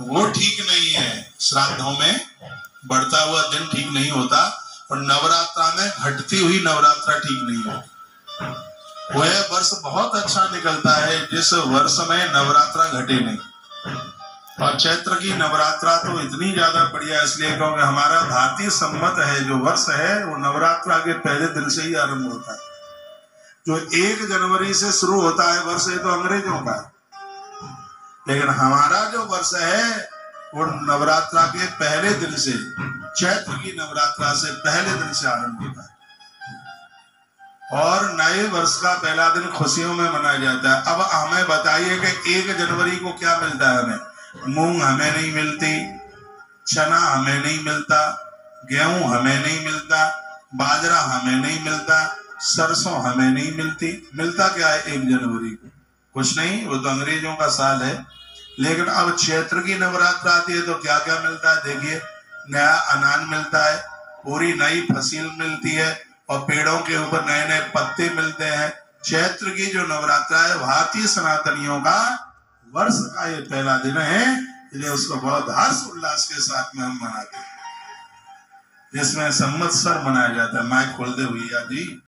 वो ठीक नहीं है। श्राद्धों में बढ़ता हुआ दिन ठीक नहीं होता, और नवरात्रा में घटती हुई नवरात्रा ठीक नहीं होती। वह वर्ष बहुत अच्छा निकलता है, जिस वर्ष में नवरात्रा घटे नहीं। और चैत्र की नवरात्रा तो इतनी ज़्यादा बढ़िया इसलिए क्योंकि हमारा भारतीय सम्मत है, जो वर्ष है, वो नवरात्रा के पहले दिन से ही आरंभ होता है। जो एक जनवरी से शुरू होता है वर्ष, ये तो अंग्रेज़ों का लेकिन हमारा जो वर्ष है, वो नवरात्रा के पहले दिन से, चैत्र की नवरात्रा से पहले दिन से आरंभ होता है। और नए वर्ष का पहला दिन खुशियों में मनाया जाता है। अब हमें बताइए कि एक जनवरी को क्या मिलता है हमें? मूंग हमें नहीं मिलती, चना हमें नहीं मिलता, गेहूँ हमें नहीं मिलता, बाजरा हमें नहीं मिलता, सरसों हमें नहीं मिलती। मिलता क्या है एक जनवरी को? कुछ नहीं, वो तो अंग्रेज़ों का साल है। लेकिन अब क्षेत्र की नवरात्र आती है तो क्या क्या मिलता है? देखिए, नया अनाज मिलता है, पूरी नई फ़सल मिलती है और पेड़ों के ऊपर नए नए पत्ते मिलते हैं। चैत्र की जो नवरात्रा है, भारतीय सनातनियों का वर्ष का ये पहला दिन है। इसलिए उसको बहुत हर्ष उल्लास के साथ में हम मनाते हैं। जिसमें संवत्सर मनाया जाता है। माइक खोल दे भैया जी।